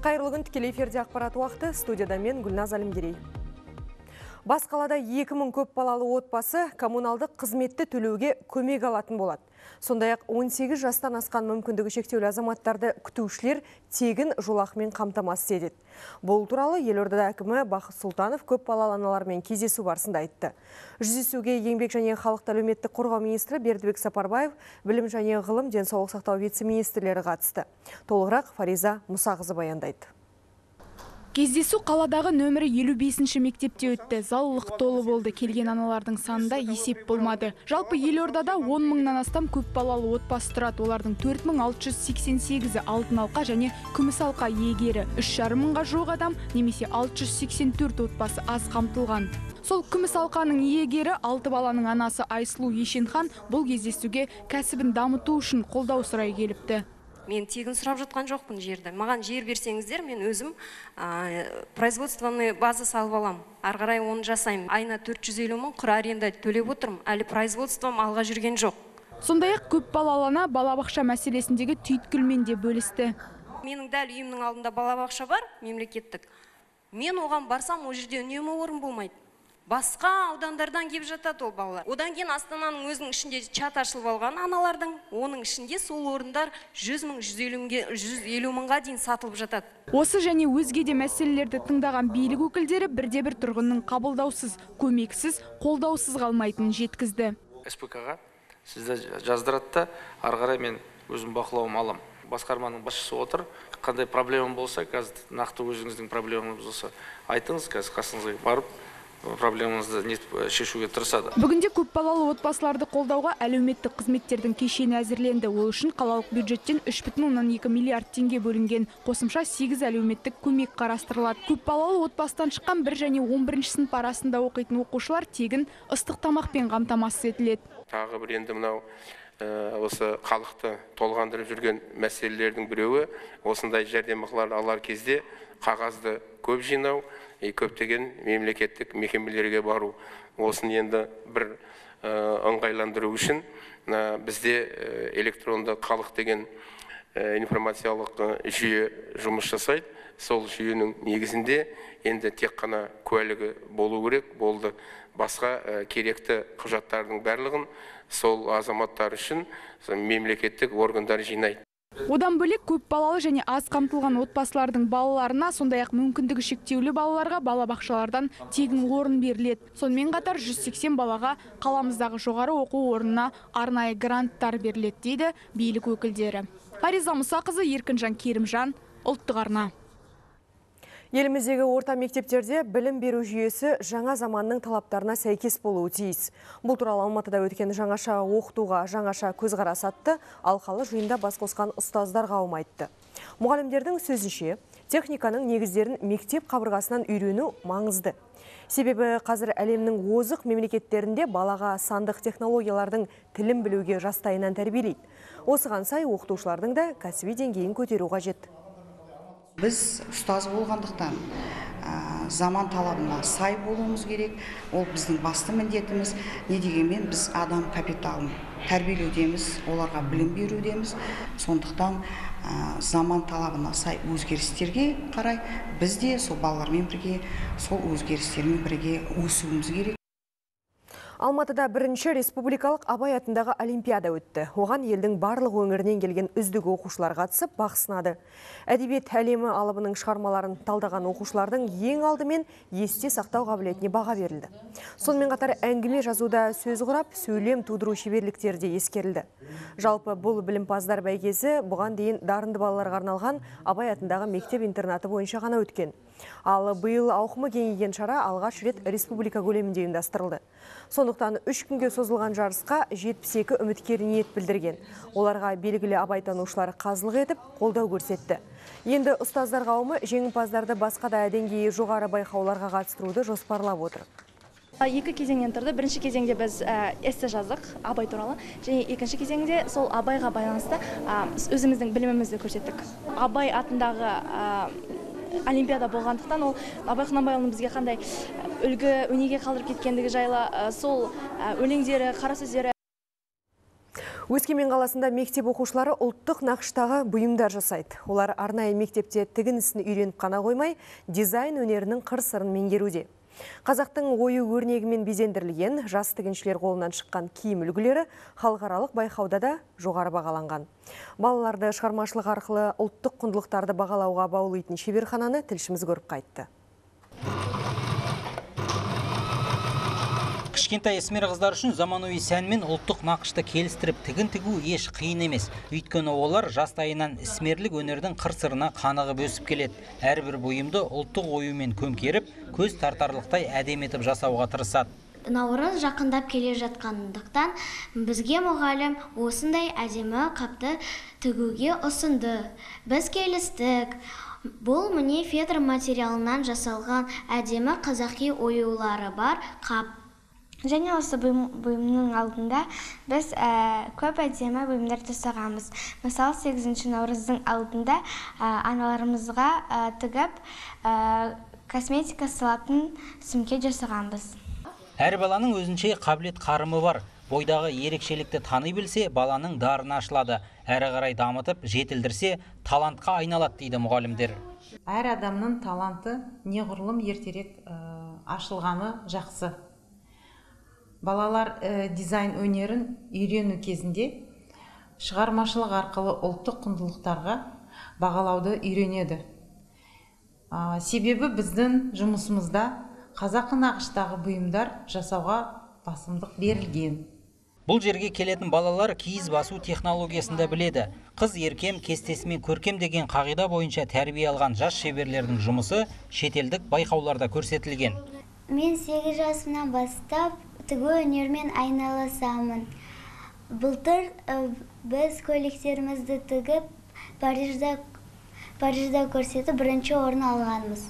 Қайырлы күн тікелей эфирде ақпарат уақыты студияда мен Гүлназ Әлімгерей. Бас қалада 2000 көп балалы отбасы коммуналдық қызметті төлеуге көмек алатын болады. Сондай-ақ 18 жастан асқан мүмкіндігі шектеулі азаматтарды күтушілер тегін жолақымен қамтамасыз етеді. Бұл туралы елордада әкімі Бақыт Сұлтанов көп балалы аналармен кездесу барысында айтты. Жүздесуге еңбек және халықты әлеуметтік қорғау министрі Бердібек Сапарбаев, білім және ғылым денсаулық сақтау вице-министрлері қатысты. Толығырақ Фариза Мұсағызы баяндайды. Кездесу қаладағы нөмірі 55-ші мектепте өтті. Залылық толы болды. Келген аналардың санында есеп болмады. Жалпы елордада 10 мыңнан астам көп балалы отбасы тұрады. Олардың 4688-і алтын алқа және күміс алқа иегері. 3,5 мыңға жоқ адам немесе 684 отбасы аз қамтылған. Сол күміс алқаның иегері алты баланың анасы Айсылу Ешенхан бұл кездесуге кәсібін дамыту үшін қолдау сұрай келіпті мен тегін сұрап жатқан жоқпын жерді. Маған жер берсеңіздер мен өзім ә, производственный база салып аламын. Ары қарай оны жасаймын. Айына 450 мың құр аренда төлеп отырмын. Әлі производством алға жүрген жоқ. Сондай ақ көп балалы ана балабақша мәселесіндегі түйткілмен де бөлісті. Менің дәл үйімнің алдында балабақша бар мемлекеттік. Мен оған барсам ол жерде үнемі орын болмайды. Басқа аудандардан келіп жатады ол балалар. Одан кейін астананың өзінің ішінде чат ашылып алған аналардың оның ішінде сол орындар жүз мың жүз елу мыңға дейін сатылып жатады. Осы және өзге де мәселелерді тыңдаған билік өкілдері бірде бір тұрғынның қабылдаусыз көмексіз қолдаусыз қалмайтынын жеткізді. Спк ға сізді жаздырады да ары қарай мен өзім бақылауыма аламын басқарманың басшысы отыр. Қандай проблема болса қазір нақты өзіңіздің проблемаңыз болса айтыңыз қазір қасыңызға барып проблемаңызды шешуге тырысады бүгінде көпбалалы отбасыларды қолдауға әлеуметтік қызметтердің кешені әзірленді. Ол үшін қалалық бюджеттен үш бүтін оннан екі миллиард теңге бөлінген. Қосымша сегіз әлеуметтік көмек қарастырылады. Көпбалалы отбасыдан шыққан бір және он бірінші сынып арасында оқитын оқушылар тегін ыстық тамақпен қамтамасыз етіледі. Тағы бір енді мынау осы халықты толғандырып жүрген мәселелердің біреуі осындай жәрдемақыларды алар кезде қағазды көп жинау көптеген мемлекеттік мекемелерге бару. Осын енді бір ыңғайландыру үшін бізде электронды халық деген информациялық жүйе жұмыс жасайды. Сол жүйенің негізінде енді тек қана куәлігі болу керек болды. Басқа керекті құжаттардың барлығын сол азаматтар үшін мемлекеттік органдар жинайды. Одан бөлек көп балалы және аз қамтылған отбасылардың балаларына сондай ақ мүмкіндігі шектеулі балаларға балабақшалардан тегін орын беріледі. Сонымен қатар 180 балаға қаламыздағы жоғары оқу орнына арнайы гранттар беріледі дейді билік өкілдері. Фариза мұсақызы еркінжан керімжан ұлттық арна. Еліміздегі орта мектептерде білім беру жүйесі жаңа заманның талаптарына сәйкес болуы тиіс. Бұл туралы Алматыда өткен жаңаша оқытуға жаңаша көзқарас атты алқалы жиында бас қосқан ұстаздар қауым айтты. Мұғалімдердің сөзінше, техниканың негіздерін мектеп қабырғасынан үйрену маңызды. Себебі қазір әлемнің озық мемлекеттерінде балаға сандық технологиялардың тілін білуге жастайынан тәрбиелейді. Осыған сай оқытушылардың да кәсіби деңгейін көтеру қажет біз ұстаз болғандықтан заман талабына сай болуымыз керек. Ол біздің басты міндетіміз. Не дегенмен біз адам капиталын тәрбиелеудеміз оларға білім берудеміз. Сондықтан заман талабына сай өзгерістерге қарай біз де сол балалармен бірге сол өзгерістермен бірге өсуіміз керек. Алматыда бірінші республикалық Абай атындағы Олимпиада өтті. Оған елдің барлық өңірінен келген үздік оқушылар қатысып бақ сынады. Әдебиет әлемі алыбының шығармаларын талдаған оқушылардың ең алдымен есте сақтау қабілетіне баға берілді. Сонымен қатар әңгіме жазуда сөз құрап, сөйлем тудыру шеберліктері де ескерілді. Жалпы бұл білімпаздар бәйгесі бұған дейін дарынды балаларға арналған Абай атындағы мектеп интернаты бойынша ғана өткен. Ал биыл ауқымы кеңейген шара алғаш рет республика көлемінде ұйымдастырылды. Сондықтан үш күнге созылған жарысқа 72 үміткер ниет білдірген. Оларға белгілі абайтанушылар қазылық етіп, қолдау көрсетті. Енді ұстаздар қауымы жеңімпаздарды басқа да деңгейі жоғары байқауларға қатыстыруды жоспарлап отыр екі кезеңнен тұрды бірінші кезеңде біз эссе жаздық абай туралы және екінші кезеңде сол абайға байланысты өзіміздің білімімізді көрсеттік абай атындағы олимпиада болғандықтан ол абай құнанбайұлының бізге қандай үлгі өнеге қалдырып кеткендігі жайлы сол өлеңдері қара сөздері Өскемен қаласында мектеп оқушылары ұлттық нақыштағы бұйымдар жасайды. Олар арнайы мектепте тігін ісін үйреніп қана қоймай, дизайн өнерінің қыр-сырын меңгеруде. Қазақтың ойы өрнегімен безендірілген жас тігіншілер қолынан шыққан киім үлгілері халықаралық байқауда да жоғары бағаланған. Балаларды шығармашылық арқылы ұлттық құндылықтарды бағалауға баулитын шеберхананы тілшіміз көріп қайтты. Кішкентай ісмер қыздар үшін заманауи сән мен ұлттық нақышты келістіріп тігін тігу еш қиын емес. Өйткені олар жастайынан ісмерлік өнердің қыр сырына қанығып өсіп келеді. Әрбір бұйымды ұлттық оюмен көмкеріп көз тартарлықтай әдемі етіп жасауға тырысады. Наурыз жақындап келе жатқандықтан бізге мұғалім осындай әдемі қапты тігуге ұсынды. Біз келістік. Бұл міне фетр материалынан жасалған әдемі қазақи оюлары бар қап. Және осы бұйым, бұйымның алдында біз ә, көп әдемі бұйымдар жасағанбыз. Мысалы 8 наурыздың алдында ә, аналарымызға ә, тігіп ә, косметика салатын сөмке жасағанбыз. Әр баланың өзінше қабілет қарымы бар. Бойдағы ерекшелікті тани білсе баланың дарыны ашылады. Әрі қарай дамытып жетілдірсе талантқа айналады дейді мұғалімдер. Әр адамның таланты неғұрлым ертерек ә, ашылғаны жақсы. Балалар ә, дизайн өнерін үйрену кезінде шығармашылық арқылы ұлттық құндылықтарға бағалауды үйренеді. Ә, себебі біздің жұмысымызда қазақы нақыштағы бұйымдар жасауға басымдық берілген. Бұл жерге келетін балалар киіз басу технологиясын да біледі. Қыз еркем кестесімен көркем деген қағида бойынша тәрбие алған жас шеберлердің жұмысы шетелдік байқауларда көрсетілген. Мен 8 жасымнан бастап тігу өнерімен айналысамын. Былтыр біз көйлектерімізді тігіп парижда парижда көрсетіп бірінші орын алғанбыз.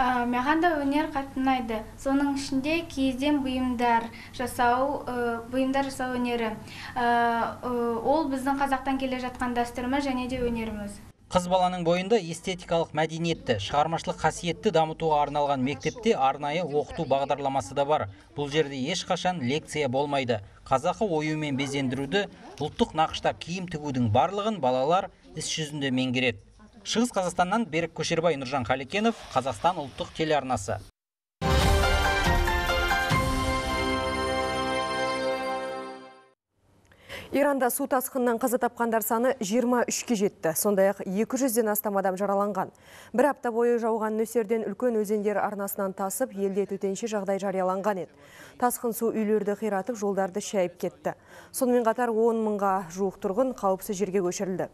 Маған да өнер қатты ұнайды соның ішінде киізден бұйымдар жасау бұйымдар жасау өнері. Ол біздің қазақтан келе жатқан дәстүріміз және де өнеріміз. Қыз баланың бойында эстетикалық мәдениетті шығармашылық қасиетті дамытуға арналған мектепте арнайы оқыту бағдарламасы да бар. Бұл жерде ешқашан лекция болмайды. Қазақы оюмен безендіруді ұлттық нақыштап киім тігудің барлығын балалар іс жүзінде меңгереді. Шығыс қазақстаннан берік көшербай нұржан қалекенов қазақстан ұлттық телеарнасы. Иранда су тасқынынан қаза тапқандар саны 23-ке жетті. Сондай-ақ 200-ден астам адам жараланған. Бір апта бойы жауған нөсерден үлкен өзендер арнасынан тасып, елде төтенше жағдай жарияланған еді. Тасқын су үйлерді қиратып, жолдарды шайып кетті. Сонымен қатар 10 мыңға жуық тұрғын қауіпсіз жерге көшірілді.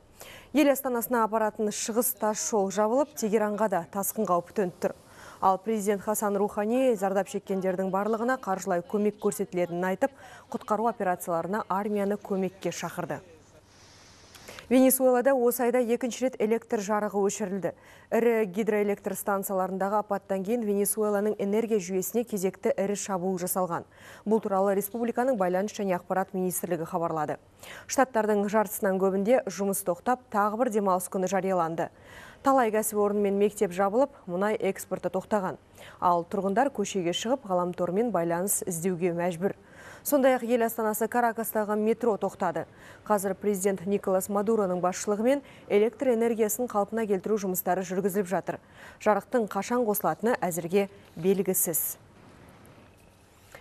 Ел астанасына апаратын шығыс тас жол жабылып, Тегеранға да тасқын қаупі төніп тұр. Ал президент Хасан Рухани зардап шеккендердің барлығына қаржылай көмек көрсетілетінін айтып, құтқару операцияларына армияны көмекке шақырды. Венесуэлада осы айда екінші рет электр жарығы өшірілді. Ірі гидроэлектр станцияларындағы апаттан кейін Венесуэланың энергия жүйесіне кезекті ірі шабуыл жасалған. Бұл туралы республиканың байланыс және ақпарат министрлігі хабарлады. Штаттардың жартысынан көбінде жұмыс тоқтап, тағы бір демалыс күні жарияланды. Талай кәсіпорын мен мектеп жабылып, мұнай экспорты тоқтаған. Ал тұрғындар көшеге шығып, ғаламтормен байланыс іздеуге мәжбүр. Сондай-ақ ел астанасы Каракастағы метро тоқтады. Қазір президент Николас Мадуроның басшылығымен электр энергиясын қалпына келтіру жұмыстары жүргізіліп жатыр. Жарықтың қашан қосылатыны әзірге белгісіз.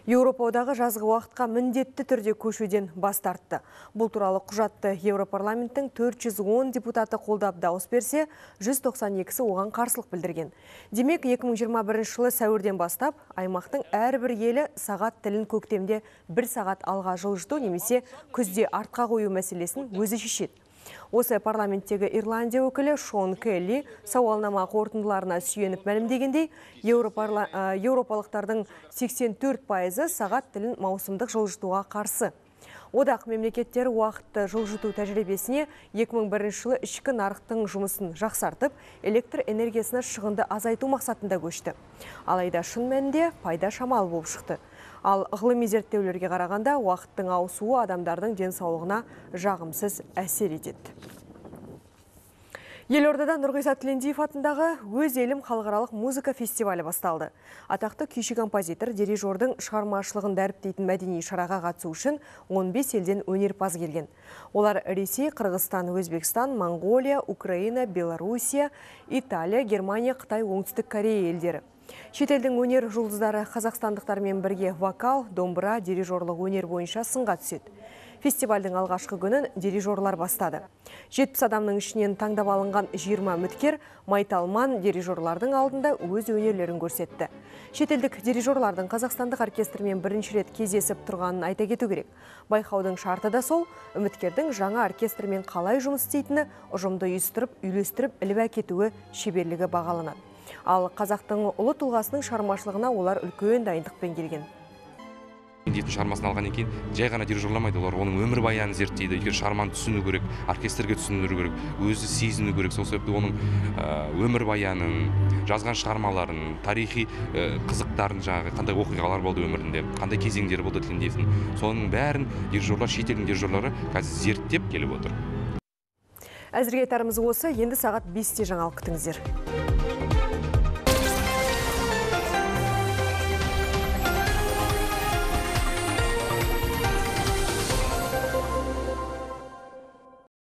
Еуропа одағы жазғы уақытқа міндетті түрде көшуден бас тартты. Бұл туралы құжатты Еуропарламенттің 410 депутаты қолдап дауыс берсе, 192-сі оған қарсылық білдірген. Демек, 2021 жылы сәуірден бастап, аймақтың әрбір елі сағат тілін көктемде бір сағат алға жылжыту немесе күзде артқа қою мәселесін өзі шешеді. Осы парламенттегі Ирландия өкілі Шон Келли сауалнама қорытындыларына сүйеніп мәлімдегендей, еуропалықтардың 84 пайызы сағат тілін маусымдық жылжытуға қарсы. Одақ мемлекеттері уақытты жылжыту тәжірибесіне 2001 жылы ішкі нарықтың жұмысын жақсартып, электр энергиясына шығынды азайту мақсатында көшті. Алайда шын мәнінде пайда шамал болып шықты. Ал ғылыми зерттеулерге қарағанда уақыттың ауысуы адамдардың денсаулығына жағымсыз әсер етеді. Елордада Нұрғиса Тілендиев атындағы өз елім халықаралық музыка фестивалі басталды. Атақты күйші композитор дирижердің шығармашылығын дәріптейтін мәдени шараға қатысу үшін 15 елден өнерпаз келген. Олар Ресей, Қырғызстан, Өзбекстан, Монғолия, Украина, Белоруссия, Италия, Германия, Қытай, Оңтүстік Корея елдері. Шетелдің өнер жұлдыздары қазақстандықтармен бірге вокал, домбыра, дирижерлық өнер бойынша сынға түседі. Фестивальдің алғашқы күнін дирижерлар бастады. 70 адамның ішінен таңдап алынған 20 үміткер майталман дирижерлардың алдында өз өнерлерін көрсетті. Шетелдік дирижерлардың қазақстандық оркестрмен бірінші рет кездесіп тұрғанын айта кету керек. Байқаудың шарты да сол, үміткердің жаңа оркестрмен қалай жұмыс істейтіні, ұжымды үйістіріп, үйлестіріп, іліп әкетуі шеберлігі бағаланады. Ал қазақтың ұлы тұлғасының шығармашылығына олар үлкен дайындықпен келген. Тілендиевтің шығармасын алғаннан кейін жай ғана дирижерламайды олар оның өмірбаянын зерттейді егер шығарманы түсіну керек оркестрге түсіндіру керек өзі сезіну керек сол себепті оның өмірбаянын жазған шығармаларын тарихи қызықтарын жаңағы қандай оқиғалар болды өмірінде қандай кезеңдері болды тілендиевтің соның бәрін дирижерлар шетелдің дирижерлары қазір зерттеп келіп отыр Әзірге айтарымыз осы, енді сағат 5-те жаңалық күтіңіздер.